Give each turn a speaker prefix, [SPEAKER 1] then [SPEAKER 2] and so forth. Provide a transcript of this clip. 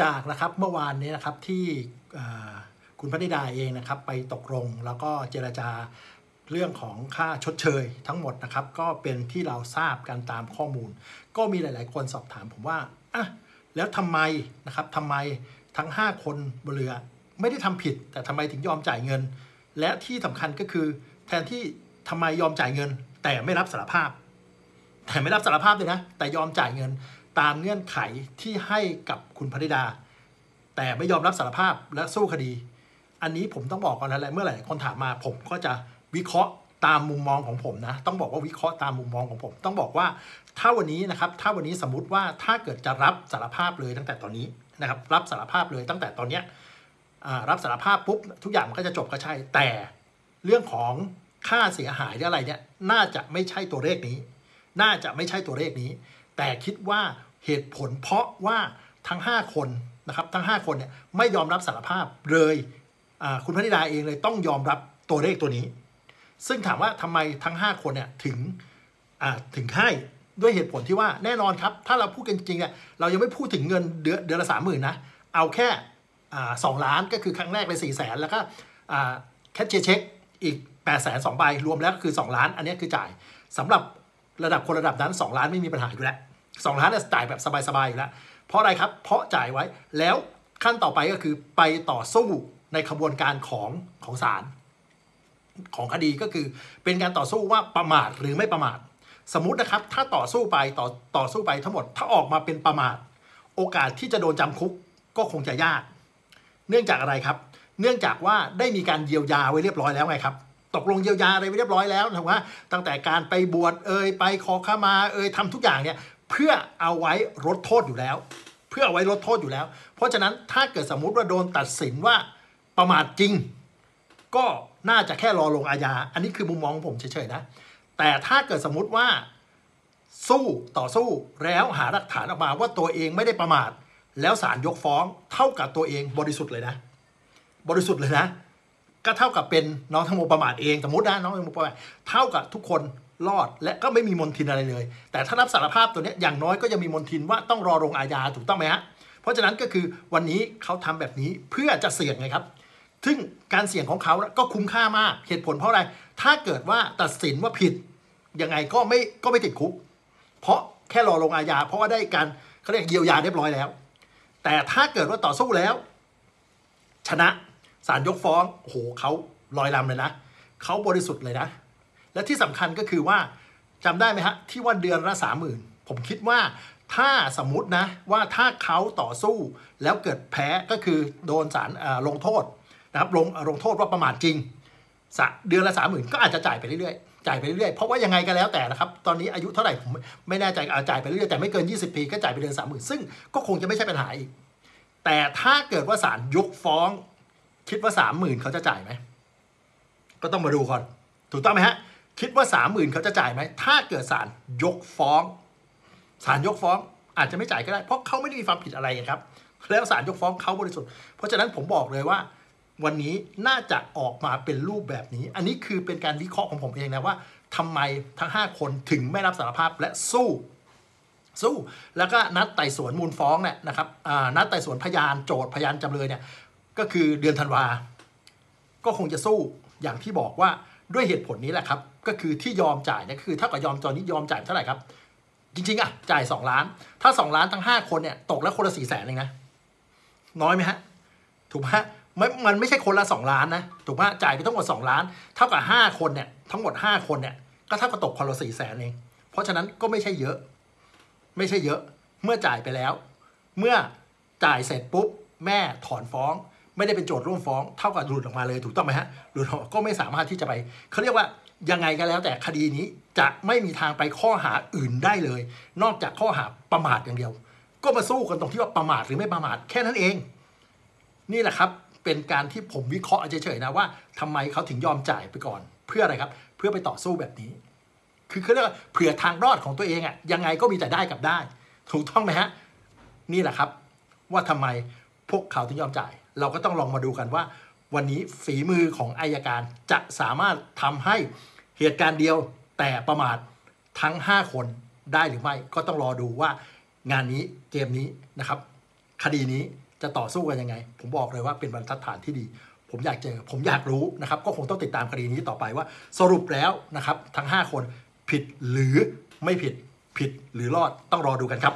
[SPEAKER 1] จากนะครับเมื่อวานนี้นะครับที่คุณพนิดาเองนะครับไปตกลงแล้วก็เจรจาเรื่องของค่าชดเชยทั้งหมดนะครับก็เป็นที่เราทราบกันตามข้อมูล ก็มีหลาย ๆ คนสอบถามผมว่าอะแล้วทำไมนะครับทำไมทั้ง 5 คนบนเรือไม่ได้ทำผิด แต่ทำไมถึงยอมจ่ายเงิน และที่สำคัญก็คือแทนที่ทำไมยอมจ่ายเงิน แต่ไม่รับสารภาพ แต่ไม่รับสารภาพเลยนะแต่ยอมจ่ายเงิน ตามเงื่อนไขที่ให้กับคุณพนิดา แต่ไม่ยอมรับสารภาพและสู้คดี อันนี้ผมต้องบอกก่อนนะเมื่อไหร่คนถามมาผมก็จะวิเคราะห์ตามมุมมองของผมนะต้องบอกว่าวิเคราะห์ตามมุมมองของผม ต้องบอกว่าถ้าวันนี้นะครับถ้าวันนี้สมมติว่าถ้าเกิดจะรับสารภาพเลยตั้งแต่ตอนนี้นะครับรับสารภาพเลยตั้งแต่ตอนเนี้ยรับสารภาพปุ๊บทุกอย่างมันก็จะจบก็ใช่ แต่เรื่องของค่าเสียหายหรืออะไรเนี่ยน่าจะไม่ใช่ตัวเลขนี้ น่าจะไม่ใช่ตัวเลขนี้ แต่คิดว่าเหตุผลเพราะว่าทั้ง 5 คนนะครับทั้ง 5 คนเนี่ยไม่ยอมรับสารภาพเลยคุณพนิดาเองเลยต้องยอมรับตัวเลขตัวนี้ ซึ่งถามว่าทำไมทั้ง 5 คนเนี่ยถึงถึงให้ด้วยเหตุผลที่ว่าแน่นอนครับ ถ้าเราพูดกันจริงๆเนี่ยเรายังไม่พูดถึงเงินเดือนเดือนละสามหมื่นนะเอาแค่สองล้านก็คือครั้งแรกเลยสี่แสนแล้วก็แคชเช็คอีก8ปดแสนสองใบรวมแล้วก็คือ 2 ล้าน อันนี้คือจ่ายสำหรับ ระดับคนระดับนั้น 2 ล้านไม่มีปัญหาอยู่แล้วสองล้านเนี่ยจ่ายแบบสบายๆอยู่แล้ว เพราะอะไรครับ เพราะจ่ายไว้แล้วขั้นต่อไปก็คือไปต่อสู้ในขบวนการของของศาลของคดีก็คือเป็นการต่อสู้ว่าประมาทหรือไม่ประมาท สมมตินะครับ ถ้าต่อสู้ไปต่อต่อสู้ไปทั้งหมด ถ้าออกมาเป็นประมาท โอกาสที่จะโดนจำคุกก็คงจะยาก เนื่องจากอะไรครับ เนื่องจากว่าได้มีการเยียวยาไว้เรียบร้อยแล้วไงครับ ตกลงเยียวยาอะไรไว้เรียบร้อยแล้วนะว่าตั้งแต่การไปบวชเอ่ยไปขอขมาเอ่ยทำทุกอย่างเนี่ยเพื่อเอาไว้ลดโทษอยู่แล้ว เพื่อเอาไว้ลดโทษอยู่แล้ว เพราะฉะนั้นถ้าเกิดสมมุติว่าโดนตัดสินว่าประมาทจริง ก็น่าจะแค่รอลงอาญา อันนี้คือมุมมองของผมเฉยๆนะ แต่ถ้าเกิดสมมุติว่าสู้ต่อสู้แล้วหาหลักฐานออกมาว่าตัวเองไม่ได้ประมาท แล้วศาลยกฟ้องเท่ากับตัวเองบริสุทธิ์เลยนะ บริสุทธิ์เลยนะ ก็เท่ากับเป็นน้องทั้งโมประมาทเองสมมตินะน้องทั้งโมประมาทเท่ากับทุกคนรอดและก็ไม่มีมนทินอะไรเลย แต่ถ้ารับสารภาพตัวนี้อย่างน้อยก็ยังมีมนทินว่าต้องรอลงอาญาถูกต้องไหมฮะเพราะฉะนั้นก็คือวันนี้เขาทำแบบนี้เพื่อจะเสี่ยงไงครับซึ่งการเสี่ยงของเขาก็คุ้มค่ามากเหตุผลเพราะอะไร ถ้าเกิดว่าตัดสินว่าผิดยังไงก็ไม่ก็ไม่ติดคุก เพราะแค่รอลงอาญาเพราะว่าได้การเขาเรียกเยียวยาเรียบร้อยแล้ว แต่ถ้าเกิดว่าต่อสู้แล้ว ชนะ ศาลยกฟ้องโอ้โหเขาลอยลำเลยนะเขาบริสุทธิ์เลยนะ และที่สำคัญก็คือว่าจำได้ไหมฮะที่ว่าเดือนละสามหมื่นผมคิดว่าถ้าสมมตินะว่าถ้าเขาต่อสู้แล้วเกิดแพ้ก็คือโดนศาลลงโทษนะครับลงลงโทษว่าประมาทจริงเดือนละสามหมื่นก็อาจจะจ่ายไปเรื่อยๆจ่ายไปเรื่อยๆเพราะว่ายังไงก็แล้วแต่นะครับตอนนี้อายุเท่าไหร่ผมไม่แน่ใจอาจ่ายไปเรื่อยๆแต่ไม่เกิน 20 ปีก็จ่ายไปเดือนสามหมื่นซึ่งก็คงจะไม่ใช่ปัญหาอีกแต่ถ้าเกิดว่าศาลยกฟ้อง คิดว่าสามหมื่นเขาจะจ่ายไหม ก็ต้องมาดูก่อน ถูกต้องไหมฮะ คิดว่าสามหมื่นเขาจะจ่ายไหม ถ้าเกิดศาลยกฟ้อง ศาลยกฟ้องอาจจะไม่จ่ายก็ได้ เพราะเขาไม่ได้มีความผิดอะไรครับ แล้วศาลยกฟ้องเขาบริสุทธิ์ เพราะฉะนั้นผมบอกเลยว่า วันนี้น่าจะออกมาเป็นรูปแบบนี้ อันนี้คือเป็นการวิเคราะห์ของผมเองนะว่าทำไมทั้ง 5 คนถึงไม่รับสารภาพและสู้สู้แล้วก็นัดไต่สวนมูลฟ้องเนี่ยนะครับนัดไต่สวนพยานโจทย์พยานจำเลยเนี่ย ก็คือเดือนธันวา ก็คงจะสู้อย่างที่บอกว่าด้วยเหตุผลนี้แหละครับ ก็คือที่ยอมจ่ายเนี่ยคือเท่ากับยอมตอนนี้ยอมจ่ายเท่าไหร่ครับ จริง ๆอะจ่ายสองล้าน ถ้าสองล้านทั้งห้าคนเนี่ยตกแล้วคนละสี่แสนเองนะ น้อยไหมฮะ ถูกไหมไม่มันไม่ใช่คนละสองล้านนะ ถูกไหมจ่ายไปทั้งหมดสองล้าน เท่ากับห้าคนเนี่ยทั้งหมดห้าคนเนี่ยก็เท่ากับตกคนละสี่แสนเอง เพราะฉะนั้นก็ไม่ใช่เยอะ ไม่ใช่เยอะ เมื่อจ่ายไปแล้ว เมื่อจ่ายเสร็จปุ๊บแม่ถอนฟ้อง ไม่ได้เป็นโจทย์ร่วมฟ้องเท่ากับหลุดออกมาเลยถูกต้องไหมฮะหลุดออกก็ไม่สามารถที่จะไปเขาเรียกว่ายังไงก็แล้ว แต่คดีนี้จะไม่มีทางไปข้อหาอื่นได้เลย นอกจากข้อหาประมาทอย่างเดียว ก็มาสู้กันตรงที่ว่าประมาทหรือไม่ประมาทแค่นั้นเอง นี่แหละครับเป็นการที่ผมวิเคราะห์เฉยๆนะว่าทำไมเขาถึงยอมจ่ายไปก่อน เพื่ออะไรครับ เพื่อไปต่อสู้แบบนี้ คือเขาเรียกว่าเผื่อทางรอดของตัวเองอะ่ะยังไงก็มีแต่ได้กับได้ ถูกต้องไหมฮะนี่แหละครับ ว่าทำไมพวกเขาถึงยอมจ่าย เราก็ต้องลองมาดูกันว่า วันนี้ฝีมือของอายการจะสามารถทำให้เหตุการณ์เดียวแต่ประมาททั้ง 5 คนได้หรือไม่ก็ต้องรอดูว่างานนี้เกมนี้นะครับ คดีนี้จะต่อสู้กันยังไง ผมบอกเลยว่าเป็นบรรทัดฐานที่ดี ผมอยากเจอ ผมอยากรู้นะครับ ก็คงต้องติดตามคดีนี้ต่อไปว่า สรุปแล้วนะครับ ทั้ง 5 คนผิดหรือไม่ผิดผิดหรือรอดต้องรอดูกันครับ